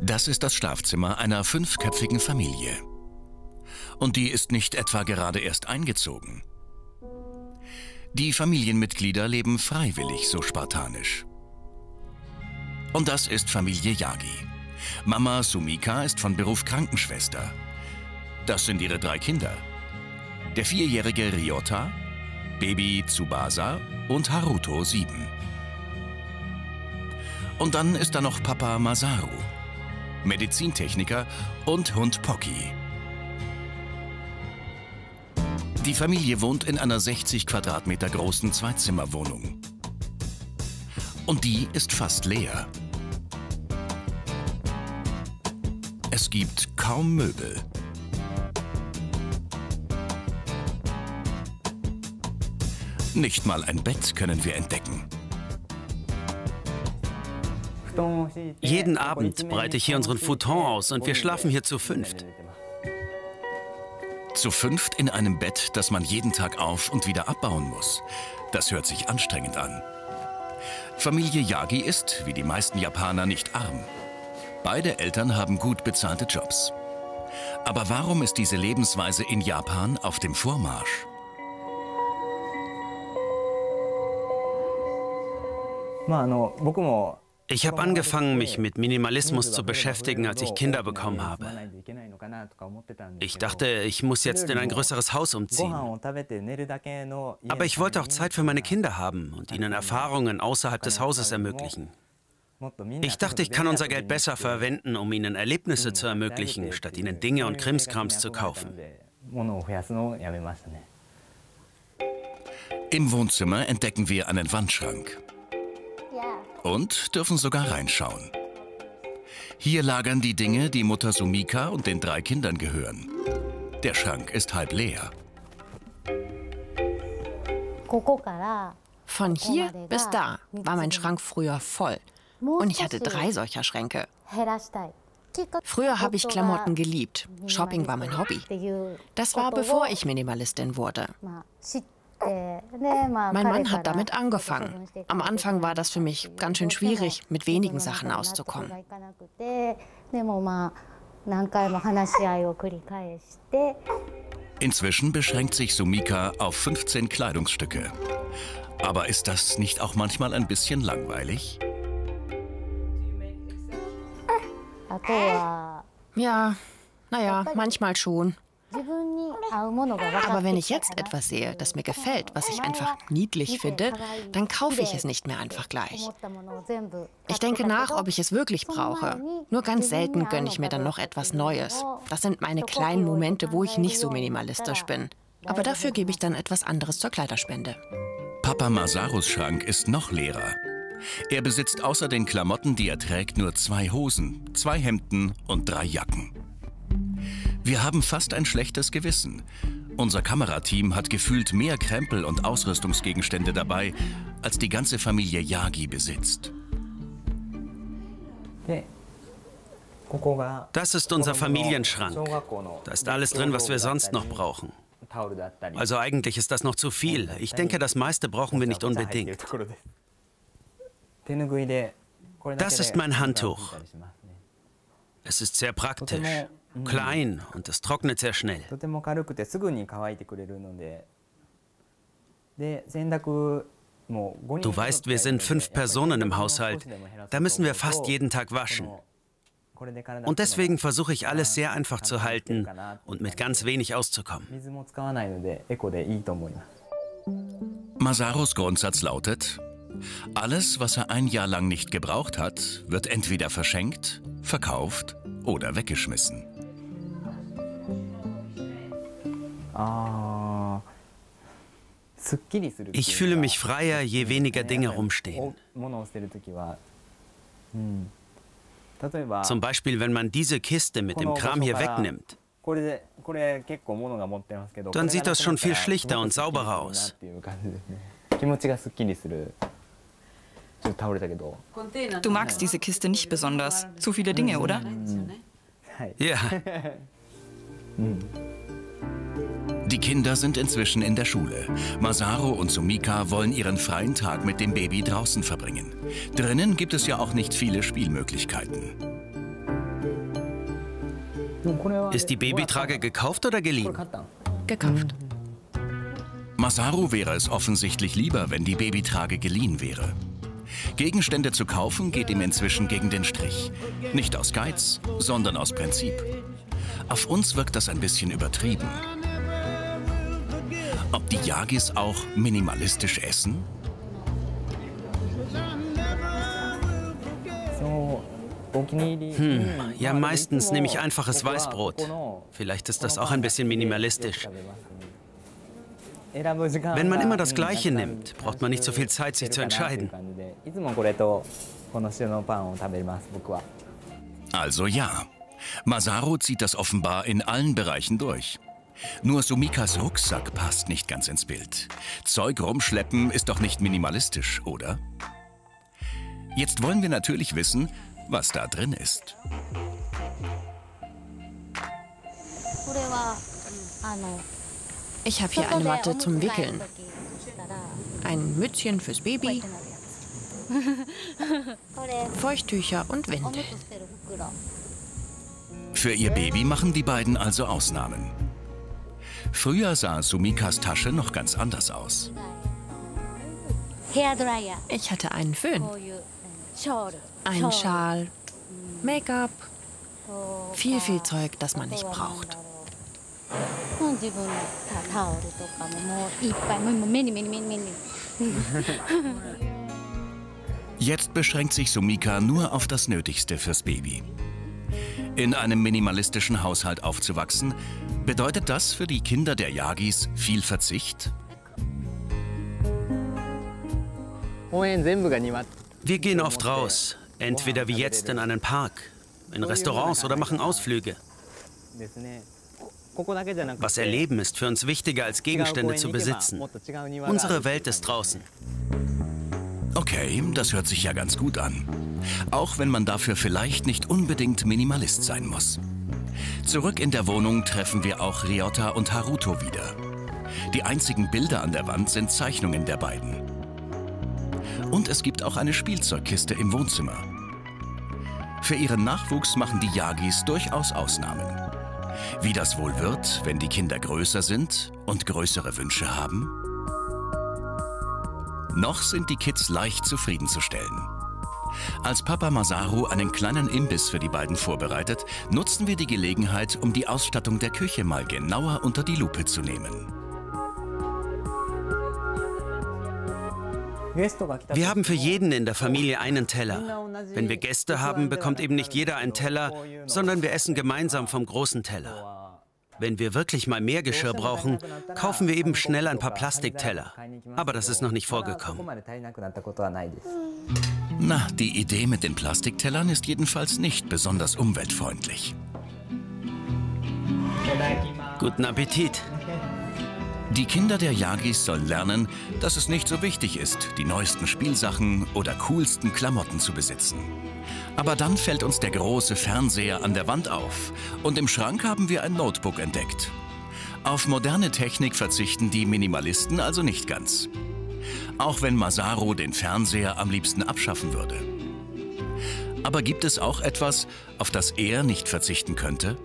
Das ist das Schlafzimmer einer fünfköpfigen Familie. Und die ist nicht etwa gerade erst eingezogen. Die Familienmitglieder leben freiwillig so spartanisch. Und das ist Familie Yagi. Mama Sumika ist von Beruf Krankenschwester. Das sind ihre drei Kinder. Der vierjährige Ryota, Baby Tsubasa und Haruto 7. Und dann ist da noch Papa Masaru, Medizintechniker und Hund Pocky. Die Familie wohnt in einer 60 Quadratmeter großen Zweizimmerwohnung. Und die ist fast leer. Es gibt kaum Möbel. Nicht mal ein Bett können wir entdecken. Jeden Abend breite ich hier unseren Futon aus und wir schlafen hier zu fünft. Zu fünft in einem Bett, das man jeden Tag auf und wieder abbauen muss. Das hört sich anstrengend an. Familie Yagi ist, wie die meisten Japaner, nicht arm. Beide Eltern haben gut bezahlte Jobs. Aber warum ist diese Lebensweise in Japan auf dem Vormarsch? Ich habe angefangen, mich mit Minimalismus zu beschäftigen, als ich Kinder bekommen habe. Ich dachte, ich muss jetzt in ein größeres Haus umziehen. Aber ich wollte auch Zeit für meine Kinder haben und ihnen Erfahrungen außerhalb des Hauses ermöglichen. Ich dachte, ich kann unser Geld besser verwenden, um ihnen Erlebnisse zu ermöglichen, statt ihnen Dinge und Krimskrams zu kaufen. Im Wohnzimmer entdecken wir einen Wandschrank und dürfen sogar reinschauen. Hier lagern die Dinge, die Mutter Sumika und den drei Kindern gehören. Der Schrank ist halb leer. Von hier bis da war mein Schrank früher voll. Und ich hatte drei solcher Schränke. Früher habe ich Klamotten geliebt. Shopping war mein Hobby. Das war bevor ich Minimalistin wurde. Mein Mann hat damit angefangen. Am Anfang war das für mich ganz schön schwierig, mit wenigen Sachen auszukommen. Inzwischen beschränkt sich Sumika auf 15 Kleidungsstücke. Aber ist das nicht auch manchmal ein bisschen langweilig? Ja, naja, manchmal schon. Aber wenn ich jetzt etwas sehe, das mir gefällt, was ich einfach niedlich finde, dann kaufe ich es nicht mehr einfach gleich. Ich denke nach, ob ich es wirklich brauche. Nur ganz selten gönne ich mir dann noch etwas Neues. Das sind meine kleinen Momente, wo ich nicht so minimalistisch bin. Aber dafür gebe ich dann etwas anderes zur Kleiderspende. Papa Masarus Schrank ist noch leerer. Er besitzt außer den Klamotten, die er trägt, nur zwei Hosen, zwei Hemden und drei Jacken. Wir haben fast ein schlechtes Gewissen. Unser Kamerateam hat gefühlt mehr Krempel und Ausrüstungsgegenstände dabei, als die ganze Familie Yagi besitzt. Das ist unser Familienschrank. Da ist alles drin, was wir sonst noch brauchen. Also eigentlich ist das noch zu viel. Ich denke, das meiste brauchen wir nicht unbedingt. Das ist mein Handtuch. Es ist sehr praktisch, klein und es trocknet sehr schnell. Du weißt, wir sind fünf Personen im Haushalt. Da müssen wir fast jeden Tag waschen. Und deswegen versuche ich alles sehr einfach zu halten und mit ganz wenig auszukommen. Masarus Grundsatz lautet, alles, was er ein Jahr lang nicht gebraucht hat, wird entweder verschenkt, verkauft oder weggeschmissen. Ich fühle mich freier, je weniger Dinge rumstehen. Zum Beispiel, wenn man diese Kiste mit dem Kram hier wegnimmt, dann sieht das schon viel schlichter und sauberer aus. Du magst diese Kiste nicht besonders. Zu viele Dinge, oder? Ja. Die Kinder sind inzwischen in der Schule. Masaru und Sumika wollen ihren freien Tag mit dem Baby draußen verbringen. Drinnen gibt es ja auch nicht viele Spielmöglichkeiten. Ist die Babytrage gekauft oder geliehen? Gekauft. Masaru wäre es offensichtlich lieber, wenn die Babytrage geliehen wäre. Gegenstände zu kaufen geht ihm inzwischen gegen den Strich. Nicht aus Geiz, sondern aus Prinzip. Auf uns wirkt das ein bisschen übertrieben. Ob die Yagis auch minimalistisch essen? Hm, ja, meistens nehme ich einfaches Weißbrot. Vielleicht ist das auch ein bisschen minimalistisch. Wenn man immer das Gleiche nimmt, braucht man nicht so viel Zeit, sich zu entscheiden. Also ja. Masaru zieht das offenbar in allen Bereichen durch. Nur Sumikas Rucksack passt nicht ganz ins Bild. Zeug rumschleppen ist doch nicht minimalistisch, oder? Jetzt wollen wir natürlich wissen, was da drin ist. Ich habe hier eine Matte zum Wickeln. Ein Mützchen fürs Baby. Feuchttücher und Windel. Für ihr Baby machen die beiden also Ausnahmen. Früher sah Sumikas Tasche noch ganz anders aus. Ich hatte einen Föhn, einen Schal, Make-up, viel, viel Zeug, das man nicht braucht. Jetzt beschränkt sich Sumika nur auf das Nötigste fürs Baby. In einem minimalistischen Haushalt aufzuwachsen, bedeutet das für die Kinder der Yagis viel Verzicht? Wir gehen oft raus, entweder wie jetzt in einen Park, in Restaurants oder machen Ausflüge. Was erleben ist für uns wichtiger als Gegenstände zu besitzen. Unsere Welt ist draußen. Okay, das hört sich ja ganz gut an. Auch wenn man dafür vielleicht nicht unbedingt Minimalist sein muss. Zurück in der Wohnung treffen wir auch Ryota und Haruto wieder. Die einzigen Bilder an der Wand sind Zeichnungen der beiden. Und es gibt auch eine Spielzeugkiste im Wohnzimmer. Für ihren Nachwuchs machen die Yagis durchaus Ausnahmen. Wie das wohl wird, wenn die Kinder größer sind und größere Wünsche haben? Noch sind die Kids leicht zufriedenzustellen. Als Papa Masaru einen kleinen Imbiss für die beiden vorbereitet, nutzen wir die Gelegenheit, um die Ausstattung der Küche mal genauer unter die Lupe zu nehmen. Wir haben für jeden in der Familie einen Teller. Wenn wir Gäste haben, bekommt eben nicht jeder einen Teller, sondern wir essen gemeinsam vom großen Teller. Wenn wir wirklich mal mehr Geschirr brauchen, kaufen wir eben schnell ein paar Plastikteller. Aber das ist noch nicht vorgekommen. Na, die Idee mit den Plastiktellern ist jedenfalls nicht besonders umweltfreundlich. Guten Appetit. Die Kinder der Yagis sollen lernen, dass es nicht so wichtig ist, die neuesten Spielsachen oder coolsten Klamotten zu besitzen. Aber dann fällt uns der große Fernseher an der Wand auf und im Schrank haben wir ein Notebook entdeckt. Auf moderne Technik verzichten die Minimalisten also nicht ganz. Auch wenn Masaru den Fernseher am liebsten abschaffen würde. Aber gibt es auch etwas, auf das er nicht verzichten könnte?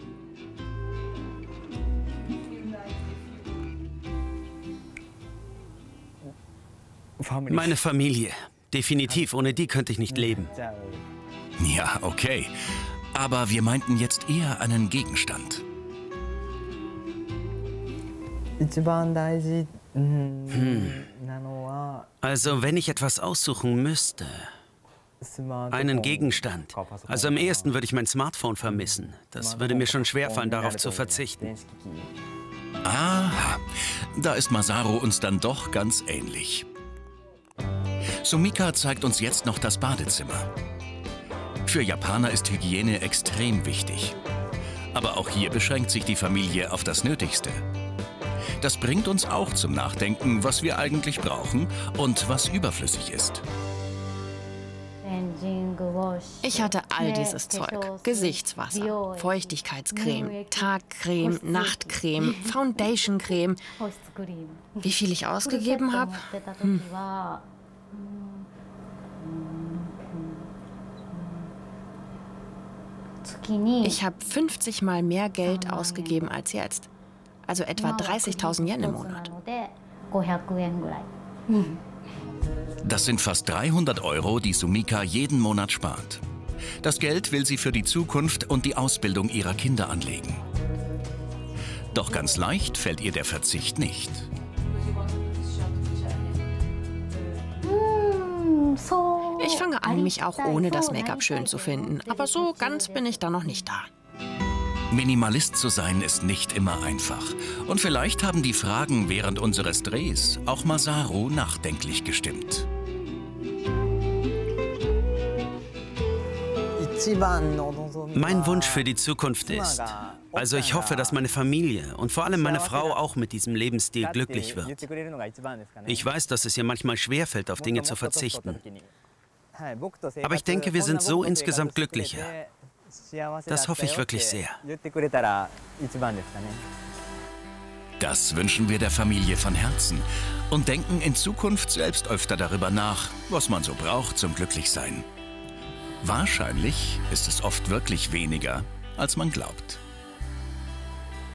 Meine Familie. Definitiv, ohne die könnte ich nicht leben. Ja, okay. Aber wir meinten jetzt eher einen Gegenstand. Hm. Also, wenn ich etwas aussuchen müsste. Einen Gegenstand. Also am ehesten würde ich mein Smartphone vermissen. Das würde mir schon schwerfallen, darauf zu verzichten. Aha, da ist Masaru uns dann doch ganz ähnlich. Sumika zeigt uns jetzt noch das Badezimmer. Für Japaner ist Hygiene extrem wichtig. Aber auch hier beschränkt sich die Familie auf das Nötigste. Das bringt uns auch zum Nachdenken, was wir eigentlich brauchen und was überflüssig ist. Ich hatte all dieses Zeug. Gesichtswasser, Feuchtigkeitscreme, Tagcreme, Nachtcreme, Foundationcreme. Wie viel ich ausgegeben habe? Hm. Ich habe 50 mal mehr Geld ausgegeben als jetzt. Also etwa 30.000 Yen im Monat. Das sind fast 300 Euro, die Sumika jeden Monat spart. Das Geld will sie für die Zukunft und die Ausbildung ihrer Kinder anlegen. Doch ganz leicht fällt ihr der Verzicht nicht. Ich fange an, mich auch ohne das Make-up schön zu finden. Aber so ganz bin ich da noch nicht da. Minimalist zu sein ist nicht immer einfach. Und vielleicht haben die Fragen während unseres Drehs auch Masaru nachdenklich gestimmt. Mein Wunsch für die Zukunft ist, also ich hoffe, dass meine Familie und vor allem meine Frau auch mit diesem Lebensstil glücklich wird. Ich weiß, dass es ihr manchmal schwerfällt, auf Dinge zu verzichten. Aber ich denke, wir sind so insgesamt glücklicher. Das hoffe ich wirklich sehr. Das wünschen wir der Familie von Herzen und denken in Zukunft selbst öfter darüber nach, was man so braucht zum Glücklichsein. Wahrscheinlich ist es oft wirklich weniger, als man glaubt.